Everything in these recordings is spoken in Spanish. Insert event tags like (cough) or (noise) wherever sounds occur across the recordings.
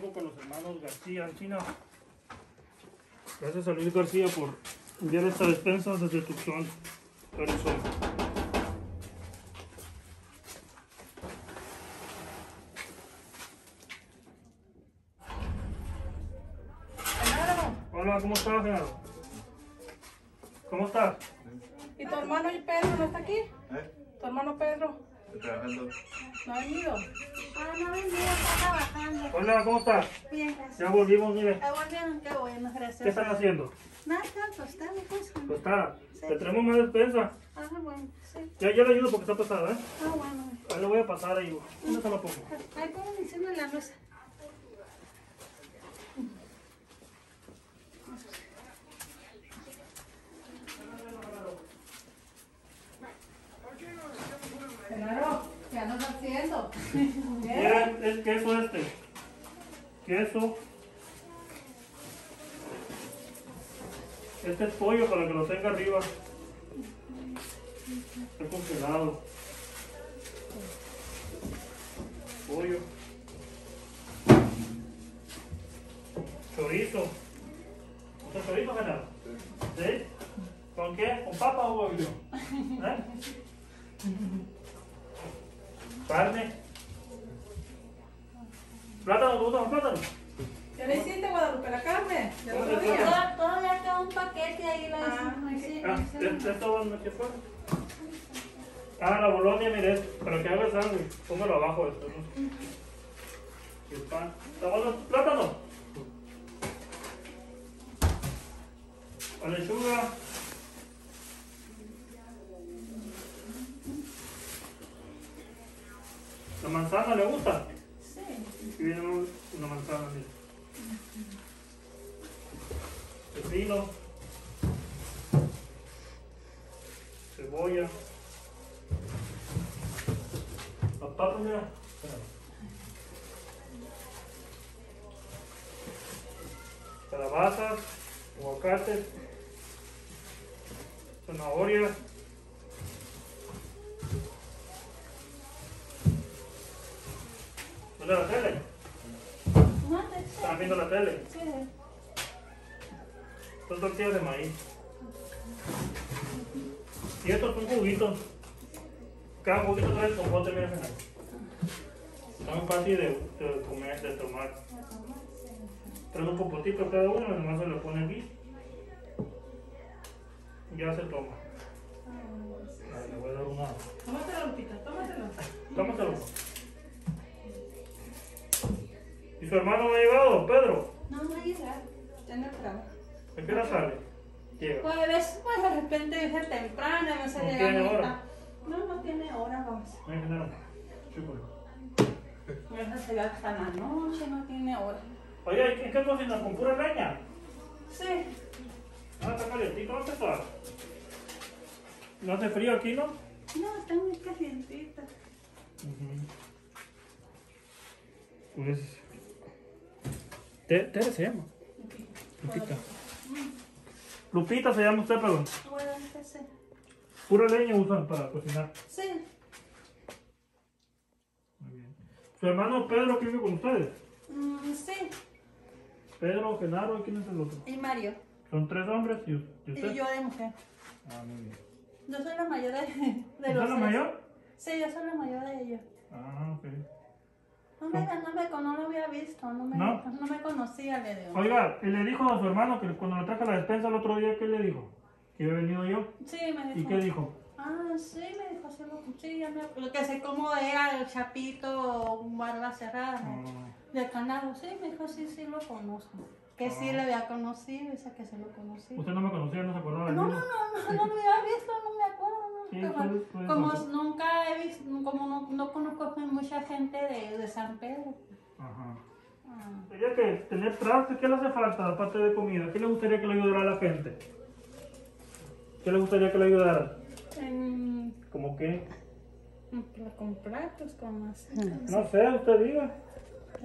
algo con los hermanos García en China. Gracias a Luis García por enviar esta despensa desde Tucson, Arizona. Hola, ¿cómo estás, Genaro? ¿Cómo estás? ¿y tu hermano y Pedro no está aquí? ¿Eh? ¿Tu hermano Pedro trabajando. no ha venido? Ah, no vendía, está trabajando. Hola, ¿cómo estás? Bien, gracias. Ya volvimos, mire. Ah, bueno, qué bueno, gracias. ¿Qué están haciendo? Nada, tostada, pues. Pues está, te traemos más despensa. Ah, bueno, sí. Ya, ya le ayudo porque está pasada, ¿eh? Ah, bueno. Ahí le voy a pasar ahí. ¿Dónde se la pongo? Ahí pongo encima de la mesa. Genaro, ¿qué andas haciendo? Miren, (laughs) es queso este. Queso. Este es pollo para que lo tenga arriba. Está congelado. Pollo. Chorizo. ¿Usted chorizo, Genaro? ¿Sí? ¿Con qué? ¿Con papa o huevo? ¿Eh? Carne. Plátano, ¿te gustan los plátanos? ¿Qué le hiciste, Guadalupe, la carne? ¿Del otro día? Toda- Todavía queda un paquete ahí. Lo Ah, sí, Ah. ¿esto afuera? Ah, la bolonia, mire, para que haga sangre. Póngalo abajo esto, ¿no? Y el pan. ¿Está bueno? ¿Plátano? La lechuga. ¿La manzana le gusta? Sí. Aquí viene un- una manzana, mire. Pepino. Cebolla. Las papas, mira. Calabazas, zanahorias. ¿Dónde la tele? ¿Están viendo la tele? sí. Son tortillas de maíz. Y estos son juguitos. Cada juguito trae compote, mira, mira. Son fácil de, de comer, de tomar. Trae un popotito cada uno, y nomás se lo pone aquí. Y ya se toma. Ahí, le voy a dar una. Tómatelo, Lupita, tómatelo. Tómatelo. Su hermano no ha llegado, Pedro? No, no llega. Tiene el trabajo. ¿A qué hora sale? Llega. Pues a veces, pues de repente dice temprano, a veces ¿No llega tiene hora? No, no tiene hora, vamos. No. Sí, pues. A veces se va hasta la noche, no tiene hora. Oye, ¿y qué cocina? ¿Con pura leña? Sí. Ah, está calientito, no te pasa. ¿No hace frío aquí, no? No, está muy calientita. Pues. Tere se llama. Lupita. Lupita se llama usted, perdón. Bueno, que sí. Pura leña usan para cocinar. Sí. Muy bien. ¿Su hermano Pedro que vive con ustedes? Mm, sí. Pedro, Genaro, ¿y quién es el otro? Y Mario. Son tres hombres y, usted. Y yo de mujer. Ah, muy bien. Yo soy la mayor de, de ¿Usted los es la mayor? Sí, yo soy la mayor de ellos. Ah, ok. No me, no me, no lo había visto, no me, ¿No? no me conocía, le digo. Oiga, y le dijo a su hermano que cuando le traje la despensa el otro día, ¿qué le dijo? Que había venido yo. Sí, me dijo. ¿Y qué dijo? Ah, sí, me dijo, sí, lo, sí, ya me acuerdo. Que sé cómo era el chapito, barba cerrada, Ah, de canal. Sí, me dijo, sí, sí, lo conozco. Que sí Ah. le había conocido, dice que se lo conocía. Usted no me conocía, no se acordaba no, no, no, no lo había visto, no Como- nunca he visto, como no, no conozco mucha gente de, de San Pedro. Ajá. Ah. Que tener trastes, ¿qué le hace falta aparte de comida? ¿Qué le gustaría que le ayudara a la gente? ¿Qué le gustaría que le ayudara? En, ¿Cómo qué? con platos, con más. No sé, usted diga.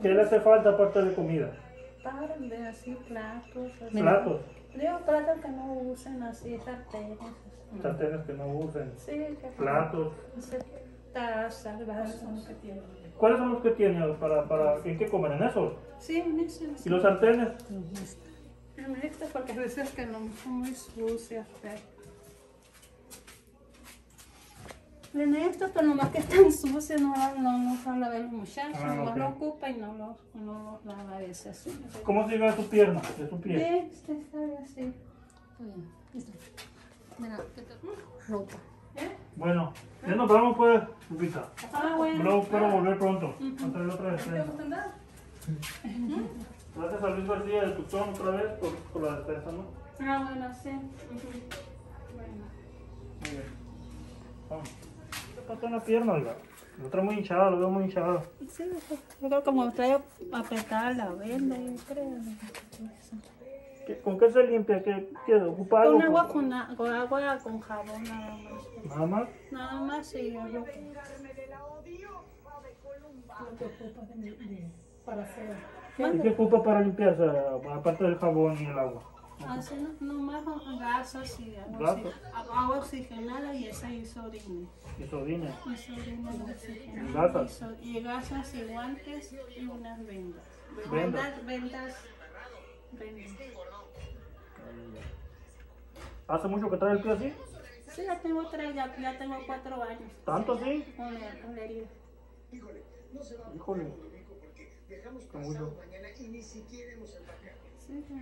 ¿Qué le hace falta aparte de comida? De así platos. así. Platos, Digo, platos que no usen así, sartenes. sartenes que no usen, Sí, que platos. Sí, tazas, vasos que tienen. ¿Cuáles son los que tiene para, para en qué comen? ¿En esos? Sí, en. ¿Y los sartenes? En este porque a veces que no son muy sucias. pero- En esto, pero nomás que están sucios, no, no, no la ven los muchachos, Ah, nomás ok. lo ocupa y no lo, no lo lava a veces. ¿Cómo se llega a su pierna? De su pie. Este está bien así. Mira, ¿qué te- ropa. ¿Eh? Bueno, ya nos vamos pues, Lupita. Ah, bueno. Luego espero volver pronto. A traer otra ¿Te despensa. gusta andar? Gracias a Luis García de Tucson otra vez por, por la despensa, ¿no? Ah, bueno, sí. Ujú. Bueno. Muy bien. Vamos. ¿Qué pasó en la pierna, oiga? Lo trae muy hinchado, lo veo muy hinchado. Sí, yo creo que como trae apretada la venda, yo creo. ¿Qué- ¿Con qué se limpia? ¿Qué, qué ocupa algo? Con agua, con, con agua, con jabón nada más. Nada más. Nada más y yo creo que- Lo que ocupas de- de- para hacer. ¿Y qué ocupa para limpiarse, aparte del jabón y el agua? Así no, nomás gasas y agua, oxigenada y esa. Isodine. Isodine oxigenada. Gasas. Y gasas y guantes y unas vendas. Vendas. Vendas, vendas, vendas. ¿Hace mucho que trae el pie así? Sí, ya tengo tres, ya, ya tengo cuatro años ¿Tanto así? con la, con la herida. Híjole. Está mucho. Sí, sí.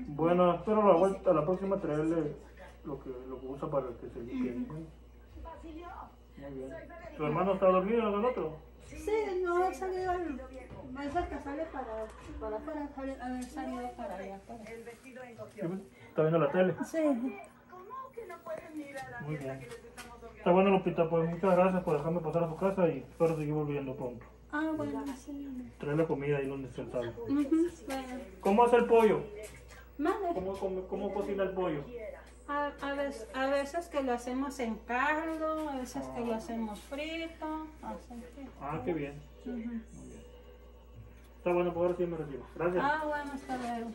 Bueno, espero la vuelta, a la próxima traerle lo que, lo que usa para que se limpie. Muy bien. ¿Tu hermano está dormido en el otro? Sí, no he salido al... Es el que sale para, para afuera, sale- haber salido para allá. Para... ¿Está viendo la tele? Sí. Muy bien. Está bueno, Lupita, pues muchas gracias por dejarme pasar a su casa y espero seguir volviendo pronto. Ah, bueno, sí. Traerle comida y. Ujú, bueno. ¿Cómo hace el pollo? Mande. ¿Cómo, cómo, cómo cocina el pollo? A, a, veces, a veces que lo hacemos en caldo, a veces que lo hacemos frito. Ah, qué bien. Ujú. Está bueno, pues ahora sí me retiro. Gracias. Ah, bueno, hasta luego.